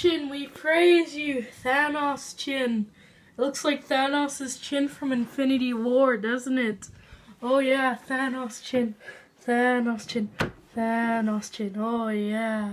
Chin, we praise you. Thanos Chin. It looks like Thanos' chin from Infinity War, doesn't it? Oh yeah, Thanos Chin. Thanos Chin. Thanos Chin. Oh yeah.